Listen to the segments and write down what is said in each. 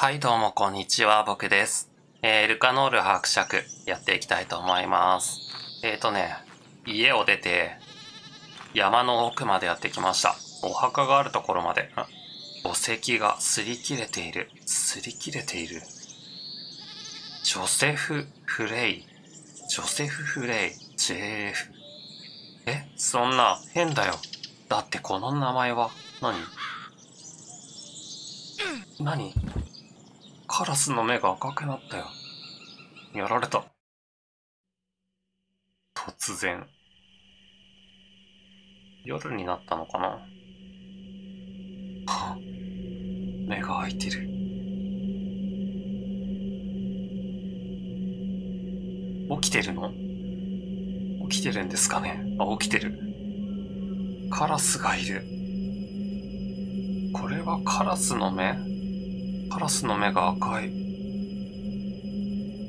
はい、どうも、こんにちは。僕です。えー、ルカノール伯爵、やっていきたいと思います。えーとね、家を出て、山の奥までやってきました。お墓があるところまで。墓石が擦り切れている。擦り切れている。ジョセフ・フレイ。ジョセフ・フレイ。JF。え、そんな、変だよ。だってこの名前は、何？何？カラスの目が赤くなったよ。やられた。突然。夜になったのかなはあ目が開いてる。起きてるの？起きてるんですかねあ、起きてる。カラスがいる。これはカラスの目？カラスの目が赤い。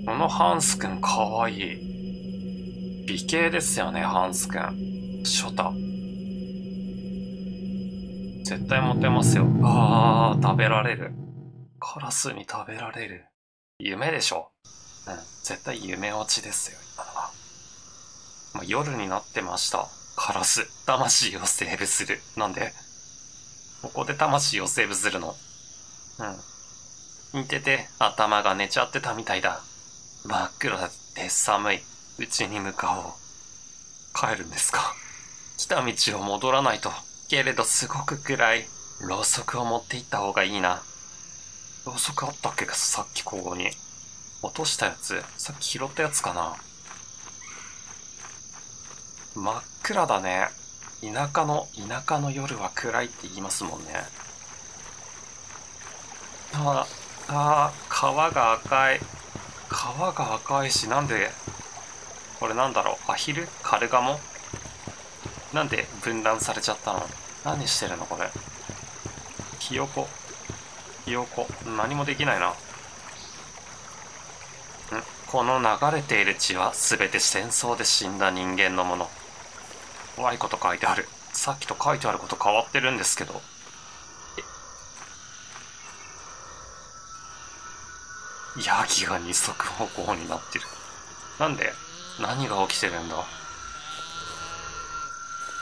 このハンスくんかわいい。美形ですよね、ハンスくん。ショタ。絶対モテますよ。あー、食べられる。カラスに食べられる。夢でしょ。うん、絶対夢落ちですよ、今のは。まあ、夜になってました。カラス、魂をセーブする。なんで？ここで魂をセーブするの？うん。似てて頭が寝ちゃってたみたいだ。真っ暗で寒い。家に向かおう。帰るんですか？来た道を戻らないと。けれどすごく暗い。ろうそくを持って行った方がいいな。ろうそくあったっけさっきここに。落としたやつさっき拾ったやつかな真っ暗だね。田舎の、田舎の夜は暗いって言いますもんね。あ、あー、川が赤い。川が赤いし、なんで、これなんだろう、アヒル？カルガモ？なんで分断されちゃったの？何してるのこれ？ひよこ。ひよこ。何もできないな。ん？この流れている血は全て戦争で死んだ人間のもの。怖いこと書いてある。さっきと書いてあること変わってるんですけど。ヤギが二足歩行になってる。なんで？何が起きてるんだ？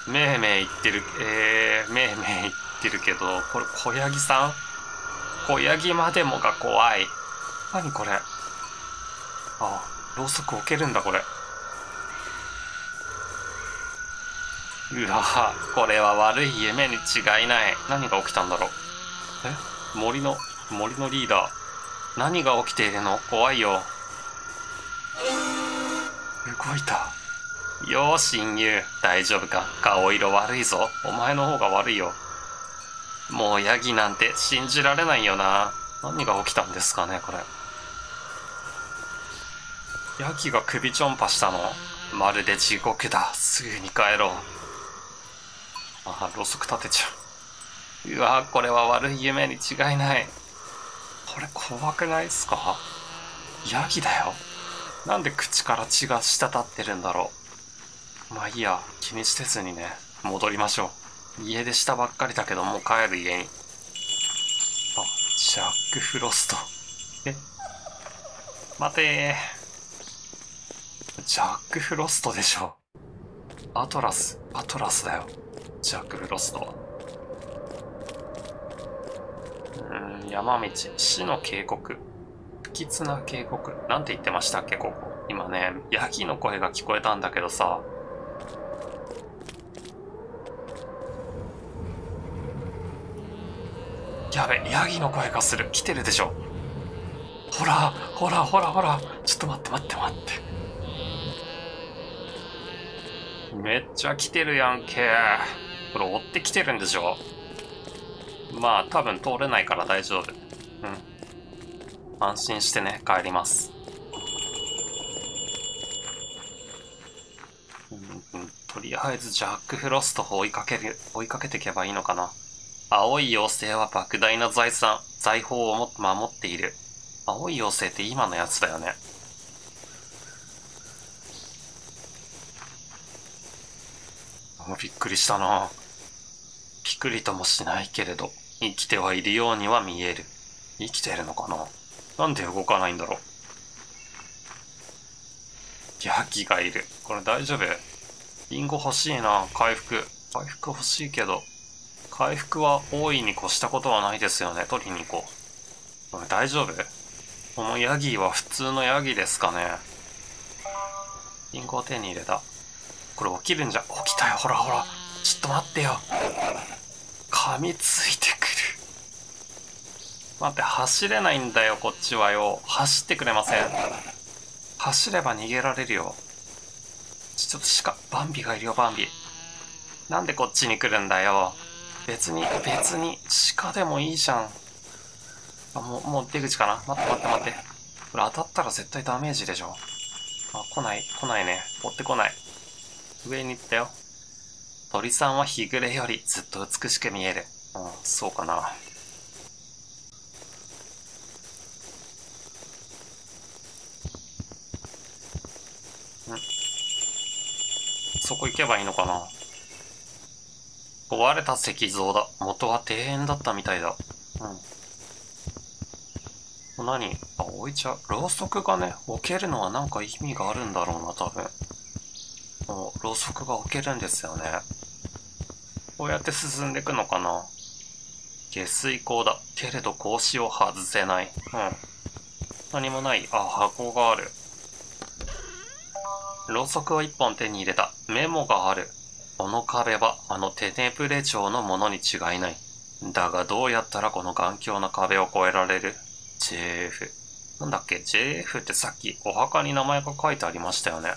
めいめい言ってる、えー、めいめい言ってるけど、これ小ヤギさん？小ヤギまでもが怖い。何これ？あ、ろうそく置けるんだこれ。うわぁこれは悪い夢に違いない。何が起きたんだろう？え？森の、森のリーダー。何が起きているの？怖いよ。動いた。よー親友。大丈夫か？顔色悪いぞ。お前の方が悪いよ。もうヤギなんて信じられないよな。何が起きたんですかね、これ。ヤギが首ちょんぱしたの。まるで地獄だ。すぐに帰ろう。あ、ろうそく立てちゃう。うわこれは悪い夢に違いない。これ怖くないっすか？ヤギだよ。なんで口から血が滴ってるんだろう。まあいいや、気にせずにね、戻りましょう。家出したばっかりだけど、もう帰る家に。あ、ジャック・フロスト。え？待てー。ジャック・フロストでしょ。アトラス、アトラスだよ。ジャック・フロストは。うん、山道、死の渓谷。不吉な渓谷。なんて言ってましたっけ、ここ。今ね、ヤギの声が聞こえたんだけどさ。やべ、ヤギの声がする。来てるでしょ。ほら、ほら、ほら、ほら。ちょっと待って、待って、待って。めっちゃ来てるやんけ。これ追ってきてるんでしょまあ多分通れないから大丈夫。うん。安心してね、帰ります。うんうん、とりあえずジャック・フロストを追いかける、追いかけていけばいいのかな。青い妖精は莫大な財産、財宝をも守っている。青い妖精って今のやつだよね。びっくりしたな。ピクリともしないけれど、生きてはいるようには見える。生きてるのかな？なんで動かないんだろう？ヤギがいる。これ大丈夫？リンゴ欲しいな。回復。回復欲しいけど。回復は大いに越したことはないですよね。取りに行こう。これ大丈夫？このヤギは普通のヤギですかね？リンゴを手に入れた。これ起きるんじゃ、起きたよ。ほらほら。ちょっと待ってよ。噛みついて。待って、走れないんだよ、こっちはよ。走ってくれません。走れば逃げられるよ。ちょっと鹿、バンビがいるよ、バンビ。なんでこっちに来るんだよ。別に、別に、鹿でもいいじゃん。あ、もう、もう出口かな？待って待って待って。これ当たったら絶対ダメージでしょ。あ、来ない、来ないね。追ってこない。上に行ったよ。鳥さんは日暮れよりずっと美しく見える。うん、そうかな。そこ行けばいいのかな壊れた石像だ。元は庭園だったみたいだ。うん。何？あ、置いちゃう。ろうそくがね、置けるのはなんか意味があるんだろうな、多分。もう、ろうそくが置けるんですよね。こうやって進んでいくのかな下水溝だ。けれど格子を外せない。うん。何もない。あ、箱がある。ろうそくを一本手に入れた。メモがある。この壁はあのテネプレ町のものに違いない。だがどうやったらこの頑強な壁を越えられる ?JF。なんだっけ ?JF ってさっきお墓に名前が書いてありましたよね。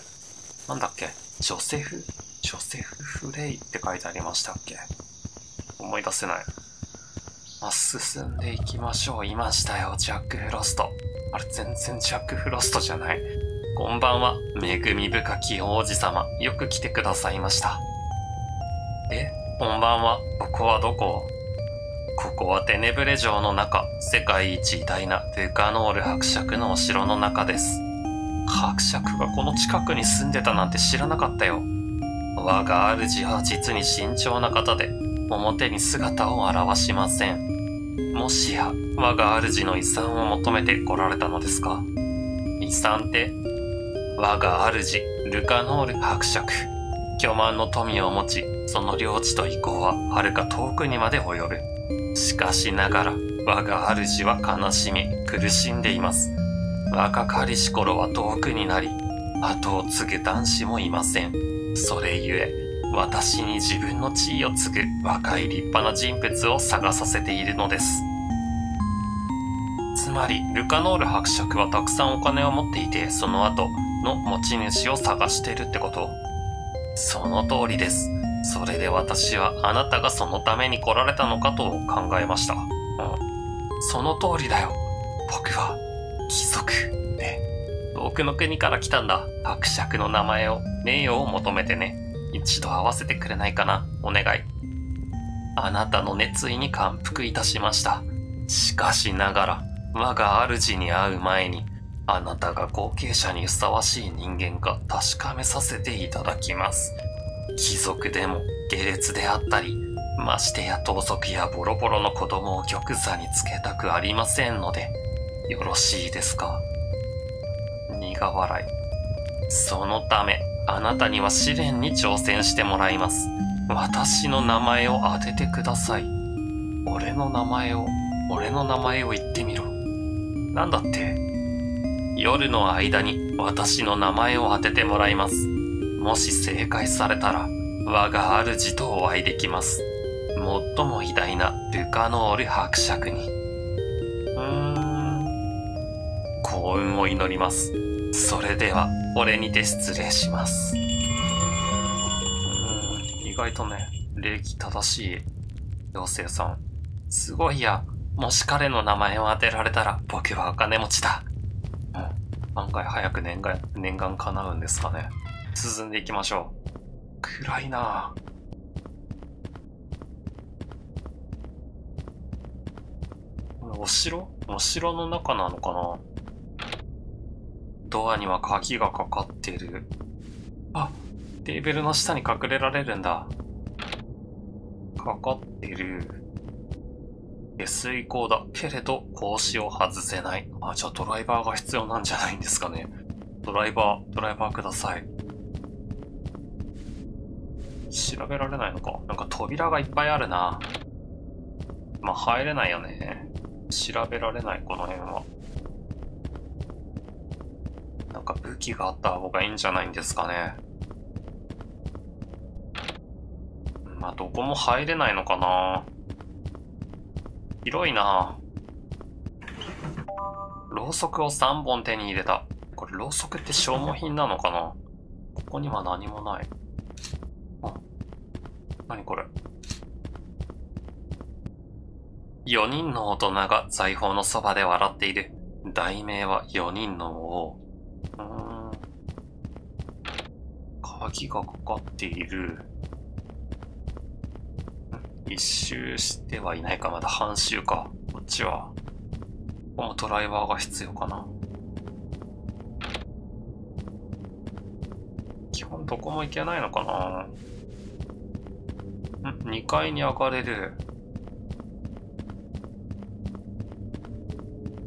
なんだっけ？ジョセフ？ジョセフ・フレイって書いてありましたっけ？思い出せない。まあ、進んでいきましょう。いましたよ、ジャック・フロスト。あれ、全然ジャック・フロストじゃない。こんばんは、恵み深き王子様。よく来てくださいました。え、こんばんは。ここはどこ？ここはテネブレ城の中、世界一偉大なルカノール伯爵のお城の中です。伯爵がこの近くに住んでたなんて知らなかったよ。我が主は実に慎重な方で、表に姿を現しません。もしや、我が主の遺産を求めて来られたのですか？遺産って我が主、ルカノール伯爵。巨万の富を持ち、その領地と意向は遥か遠くにまで及ぶ。しかしながら、我が主は悲しみ、苦しんでいます。若かりし頃は遠くになり、後を継ぐ男子もいません。それゆえ、私に自分の地位を継ぐ若い立派な人物を探させているのです。つまり、ルカノール伯爵はたくさんお金を持っていて、その後、の持ち主を探してるってこと？その通りです。それで私はあなたがそのために来られたのかと考えました。うん。その通りだよ。僕は、貴族。ね。遠くの国から来たんだ。伯爵の名前を、名誉を求めてね。一度会わせてくれないかな。お願い。あなたの熱意に感服いたしました。しかしながら、我が主に会う前に、あなたが後継者にふさわしい人間か確かめさせていただきます。貴族でも下劣であったり、ましてや盗賊やボロボロの子供を玉座につけたくありませんので、よろしいですか？苦笑い。そのため、あなたには試練に挑戦してもらいます。私の名前を当ててください。俺の名前を、俺の名前を言ってみろ。なんだって？夜の間に私の名前を当ててもらいます。もし正解されたら、我が主とお会いできます。最も偉大なルカノール伯爵に。うーん。幸運を祈ります。それでは、俺にて失礼します。うん、意外とね、礼儀正しい妖精さん。すごいや。もし彼の名前を当てられたら、僕はお金持ちだ。案外早く念願、念願叶うんですかね。進んでいきましょう。暗いなお城？お城の中なのかな？ドアには鍵がかかってる。あ、テーブルの下に隠れられるんだ。かかってる。下水溝だ。けれど、格子を外せない。あ、じゃあドライバーが必要なんじゃないんですかね。ドライバー、ドライバーください。調べられないのか。なんか扉がいっぱいあるな。まあ、入れないよね。調べられない、この辺は。なんか武器があった方がいいんじゃないんですかね。まあ、どこも入れないのかな。広いなろうそくを3本手に入れた。これろうそくって消耗品なのかな？ここには何もない。あ、何これ？4人の大人が財宝のそばで笑っている。題名は4人の王。うーん。鍵がかかっている。一周してはいないか、まだ半周か。こっちは。ここもドライバーが必要かな。基本どこも行けないのかな。ん ?2 階に上がれる。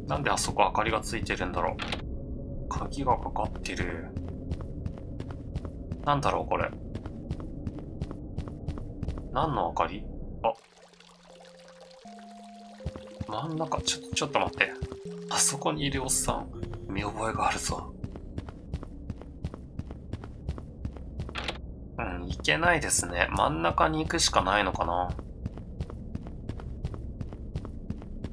なんであそこ明かりがついてるんだろう。鍵がかかってる。なんだろう、これ。何の明かり？真ん中、ちょ、ちょっと待って。あそこにいるおっさん、見覚えがあるぞ。うん、行けないですね。真ん中に行くしかないのかな。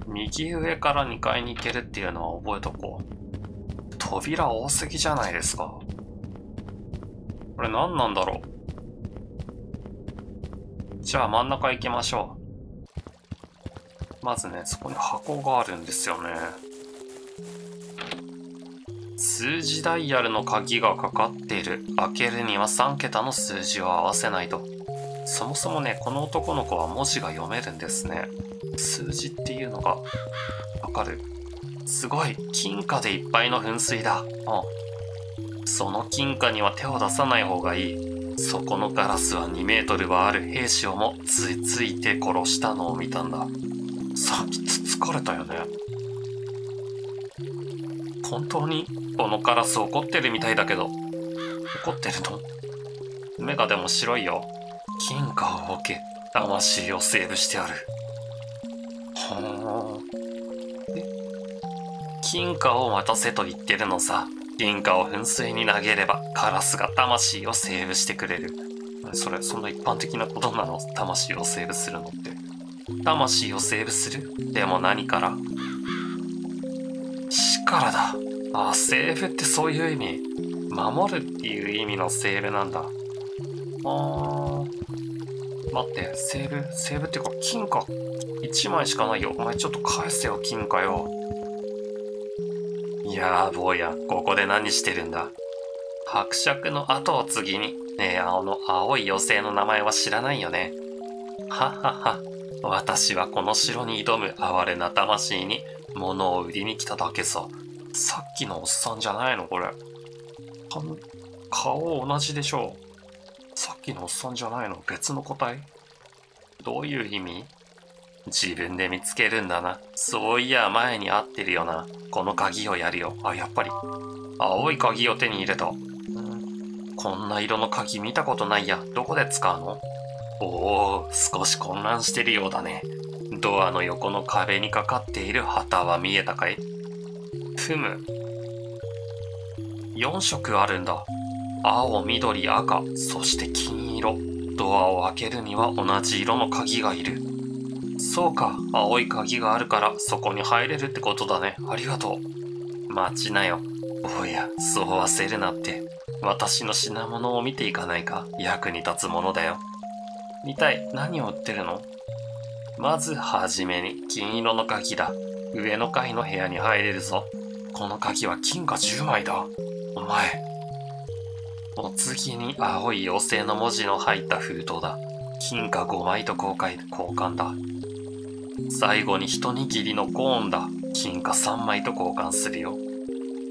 右上から2階に行けるっていうのは覚えとこう。扉多すぎじゃないですか。これ何なんだろう。じゃあ真ん中行きましょう。まずね、そこに箱があるんですよね。数字ダイヤルの鍵がかかっている。開けるには3桁の数字を合わせないと。そもそもね、この男の子は文字が読めるんですね。数字っていうのがわかる。すごい金貨でいっぱいの噴水だ。うん。その金貨には手を出さない方がいい。そこのガラスは2メートルはある兵士をもついついて殺したのを見たんだ。さっきつつかれたよね。本当にこのカラス怒ってるみたいだけど。怒ってるの目がでも白いよ。金貨を置け。魂をセーブしてある。はあえ？金貨を渡せと言ってるのさ。金貨を噴水に投げればカラスが魂をセーブしてくれる。それそんな一般的なことなの？魂をセーブするのって。魂をセーブする？でも何から？死からだ。あ、セーブってそういう意味。守るっていう意味のセーブなんだ。あー。待って、セーブ、セーブっていうか金貨1枚しかないよ。お前ちょっと返せよ、金貨よ。いやー、坊や、ここで何してるんだ？伯爵の後を継ぎに、ねえ、あの青い妖精の名前は知らないよね。はっはっは。私はこの城に挑む哀れな魂に物を売りに来ただけさ。さっきのおっさんじゃないのこれ。顔同じでしょうさっきのおっさんじゃないの別の個体どういう意味？自分で見つけるんだな。そういや前に会ってるよな。この鍵をやるよ。あ、やっぱり。青い鍵を手に入れた。こんな色の鍵見たことないや。どこで使うの？おお、少し混乱してるようだね。ドアの横の壁にかかっている旗は見えたかい？ふむ。4色あるんだ。青、緑、赤、そして金色。ドアを開けるには同じ色の鍵がいる。そうか、青い鍵があるからそこに入れるってことだね。ありがとう。待ちなよ。おや、そう焦るなって。私の品物を見ていかないか役に立つものだよ。見たい。何を売ってるの？まずはじめに金色の鍵だ。上の階の部屋に入れるぞ。この鍵は金貨10枚だ。お前。お次に青い妖精の文字の入った封筒だ。金貨5枚と交換交換だ。最後に一握りのコーンだ。金貨3枚と交換するよ。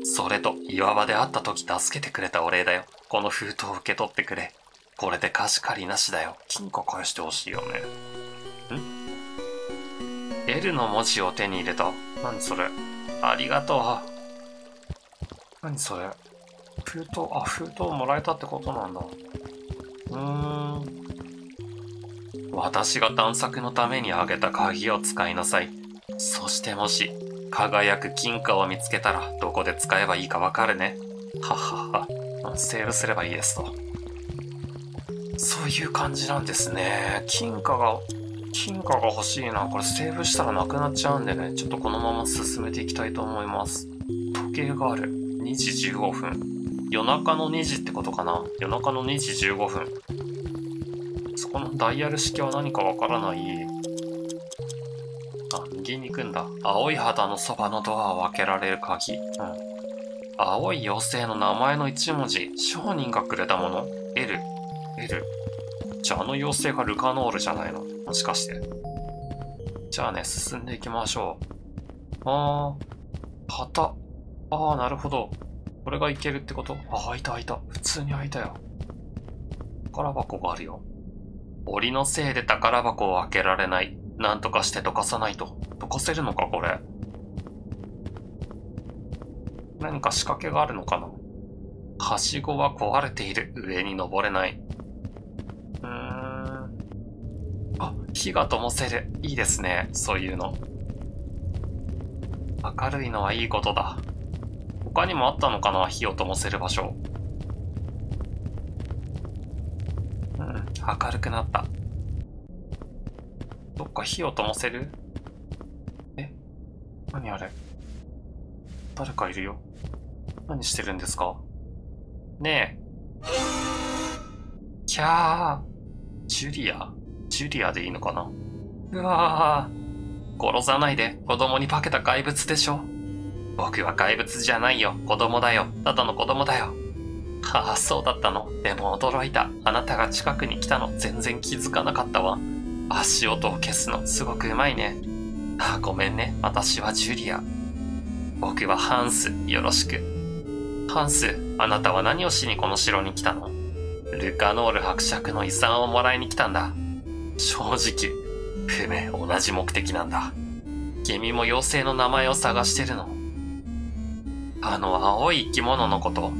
それと岩場で会った時助けてくれたお礼だよ。この封筒を受け取ってくれ。これで貸し借りなしだよ。金貨返してほしいよね。ん？L の文字を手に入れた。何それ？ありがとう。何それ？封筒、あ、封筒もらえたってことなんだ。うーん。私が探索のためにあげた鍵を使いなさい。そしてもし、輝く金貨を見つけたらどこで使えばいいかわかるね。ははは。セーブすればいいですと。そういう感じなんですね。金貨が、金貨が欲しいな。これセーブしたらなくなっちゃうんでね。ちょっとこのまま進めていきたいと思います。時計がある。2時15分。夜中の2時ってことかな。夜中の2時15分。そこのダイヤル式は何かわからない。あ、右に行くんだ。青い肌のそばのドアを開けられる鍵。うん。青い妖精の名前の一文字。商人がくれたもの ?L。L。じゃああの妖精がルカノールじゃないの？もしかして。じゃあね、進んでいきましょう。あー、旗。あー、なるほど。これがいけるってこと？あ、開いた開いた。普通に開いたよ。宝箱があるよ。檻のせいで宝箱を開けられない。なんとかして溶かさないと。溶かせるのかこれ。何か仕掛けがあるのかな？はしごは壊れている。上に登れない。火が灯せる。いいですね。そういうの。明るいのはいいことだ。他にもあったのかな？火を灯せる場所。うん、明るくなった。どっか火を灯せる？え？何あれ？誰かいるよ。何してるんですか？ねえ。キャー。ジュリアジュリアでいいのかな？うわぁ。殺さないで。子供に化けた怪物でしょ。僕は怪物じゃないよ。子供だよ。ただの子供だよ。はあ、そうだったの。でも驚いた。あなたが近くに来たの全然気づかなかったわ。足音を消すのすごくうまいね。あ、ごめんね。私はジュリア。僕はハンス。よろしく。ハンス、あなたは何をしにこの城に来たの？ルカノール伯爵の遺産をもらいに来たんだ。正直、不明同じ目的なんだ。君も妖精の名前を探してるの。あの青い生き物のこと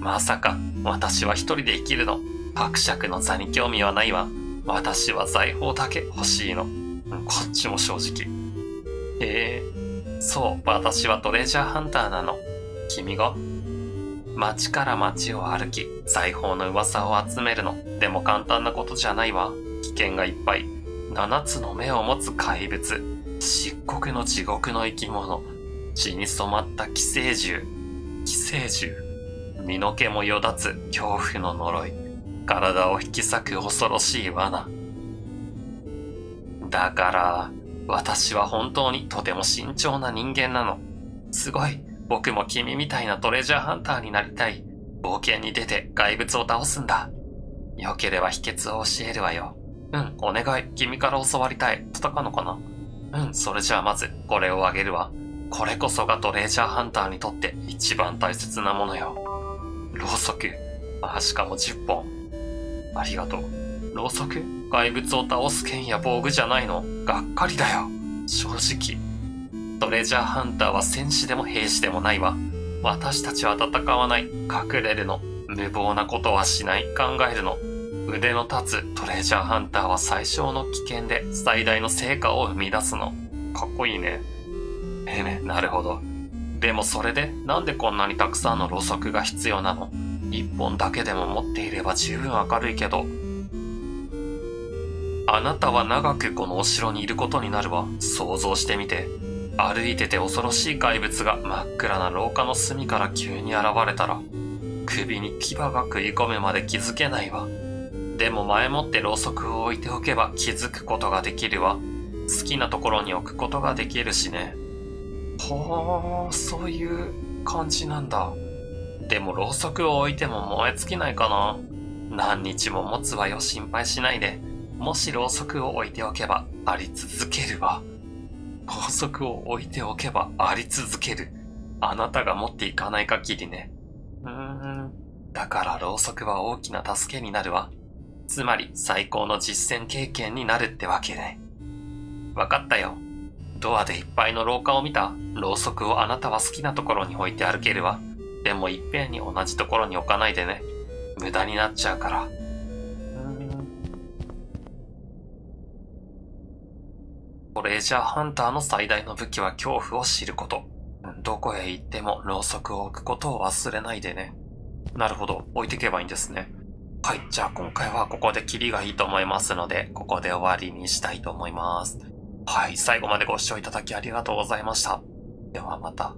まさか、私は一人で生きるの。伯爵の座に興味はないわ。私は財宝だけ欲しいの。こっちも正直。ええー、そう、私はトレジャーハンターなの。君が？街から街を歩き、財宝の噂を集めるの。でも簡単なことじゃないわ。危険がいっぱい。七つの目を持つ怪物。漆黒の地獄の生き物。血に染まった寄生獣。寄生獣。身の毛もよだつ恐怖の呪い。体を引き裂く恐ろしい罠。だから、私は本当にとても慎重な人間なの。すごい。僕も君みたいなトレジャーハンターになりたい。冒険に出て怪物を倒すんだ。よければ秘訣を教えるわよ。うん、お願い。君から教わりたい。戦うのかな？うん、それじゃあまず、これをあげるわ。これこそがトレジャーハンターにとって一番大切なものよ。ろうそく。あ、しかも10本。ありがとう。ろうそく怪物を倒す剣や防具じゃないのがっかりだよ。正直。トレジャーハンターは戦士でも兵士でもないわ。私たちは戦わない。隠れるの。無謀なことはしない。考えるの。腕の立つトレジャーハンターは最小の危険で最大の成果を生み出すの。かっこいいね。ええね、なるほど。でもそれでなんでこんなにたくさんのろうそくが必要なの？一本だけでも持っていれば十分明るいけど。あなたは長くこのお城にいることになるわ。想像してみて。歩いてて恐ろしい怪物が真っ暗な廊下の隅から急に現れたら、首に牙が食い込むまで気づけないわ。でも前もってろうそくを置いておけば気づくことができるわ。好きなところに置くことができるしね。ほー、そういう感じなんだ。でもろうそくを置いても燃え尽きないかな。何日も持つわよ、心配しないで。もしろうそくを置いておけば、あり続けるわ。法則を置いておけばあり続ける。あなたが持っていかない限りね。うーん。だからろうそくは大きな助けになるわ。つまり最高の実践経験になるってわけね。わかったよ。ドアでいっぱいの廊下を見たろうそくをあなたは好きなところに置いて歩けるわ。でもいっぺんに同じところに置かないでね。無駄になっちゃうから。トレジャーハンターの最大の武器は恐怖を知ること。どこへ行ってもろうそくを置くことを忘れないでね。なるほど。置いてけばいいんですね。はい。じゃあ今回はここでキリがいいと思いますので、ここで終わりにしたいと思います。はい。最後までご視聴いただきありがとうございました。ではまた。